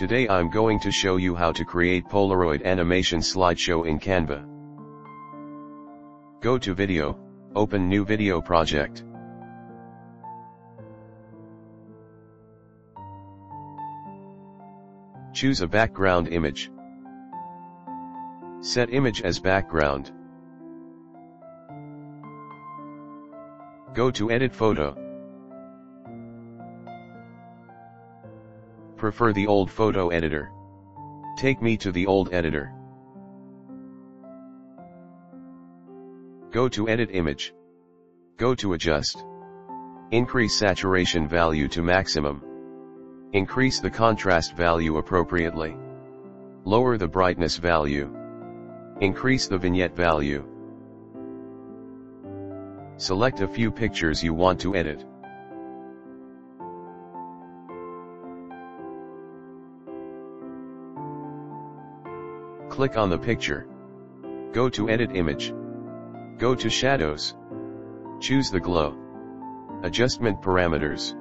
Today I'm going to show you how to create Polaroid animation slideshow in Canva. Go to video, open new video project. Choose a background image. Set image as background. Go to edit photo. Prefer the old photo editor. Take me to the old editor. Go to edit image. Go to adjust. Increase saturation value to maximum. Increase the contrast value appropriately. Lower the brightness value. Increase the vignette value. Select a few pictures you want to edit. Click on the picture. Go to edit image. Go to shadows. Choose the glow. Adjustment parameters.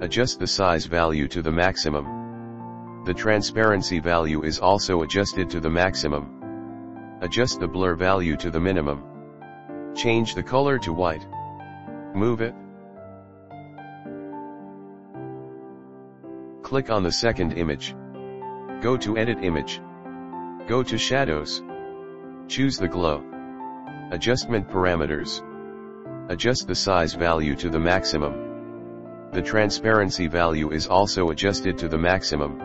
Adjust the size value to the maximum. The transparency value is also adjusted to the maximum. Adjust the blur value to the minimum. Change the color to white. Move it. Click on the second image. Go to edit image. Go to shadows. Choose the glow. Adjustment parameters. Adjust the size value to the maximum. The transparency value is also adjusted to the maximum.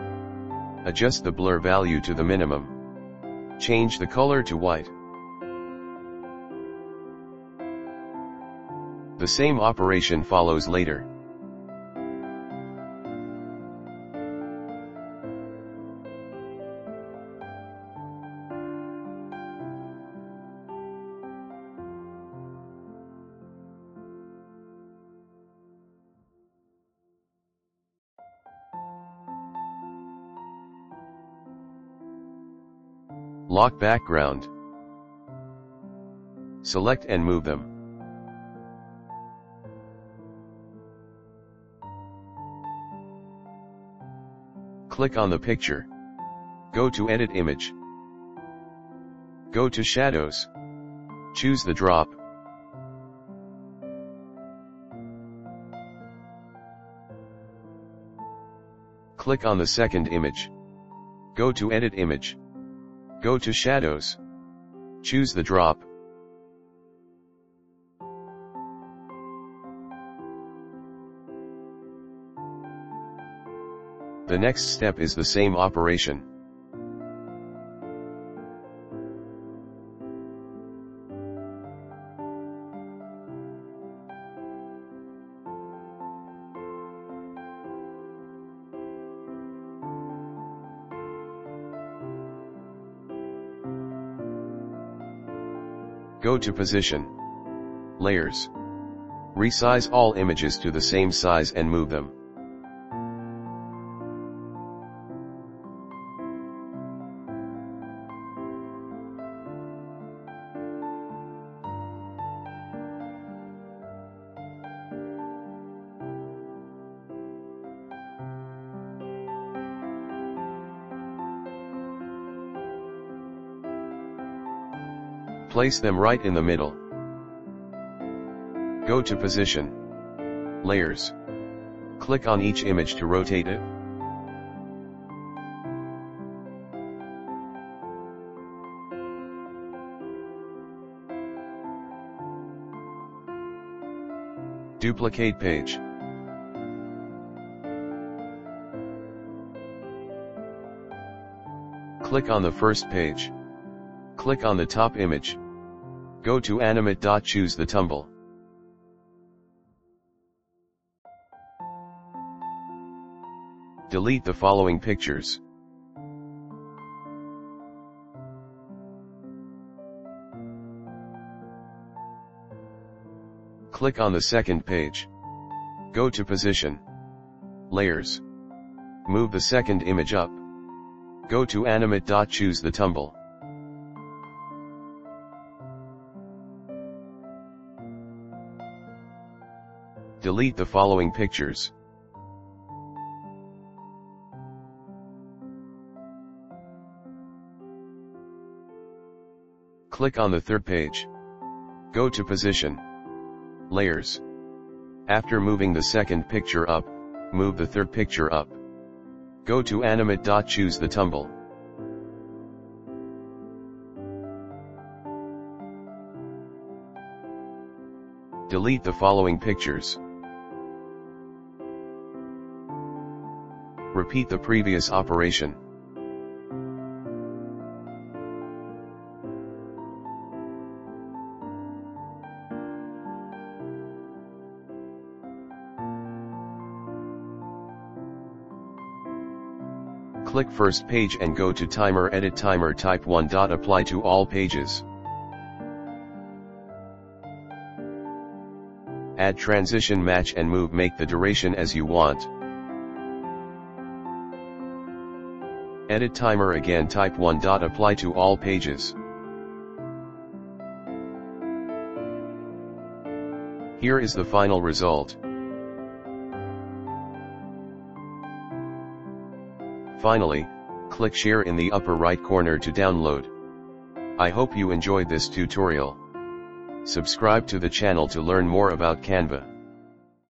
Adjust the blur value to the minimum. Change the color to white. The same operation follows later. Lock background. Select and move them. Click on the picture. Go to edit image. Go to shadows. Choose the drop. Click on the second image. Go to edit image. Go to shadows. Choose the drop. The next step is the same operation. Go to Position. Layers. Resize all images to the same size and move them. Place them right in the middle. Go to Position. Layers. Click on each image to rotate it. Duplicate page. Click on the first page. Click on the top image. Go to animate. Choose the tumble. Delete the following pictures. Click on the second page. Go to Position. Layers. Move the second image up. Go to Animate. Choose the tumble. Delete the following pictures. Click on the third page. Go to Position. Layers. After moving the second picture up, move the third picture up. Go to Animate. Choose the tumble. Delete the following pictures. Repeat the previous operation. Click first page and go to timer edit timer type 1. Apply to all pages. Add transition match and move make the duration as you want. Edit timer again type 1. Apply to all pages. Here is the final result. Finally, click share in the upper right corner to download. I hope you enjoyed this tutorial. Subscribe to the channel to learn more about Canva.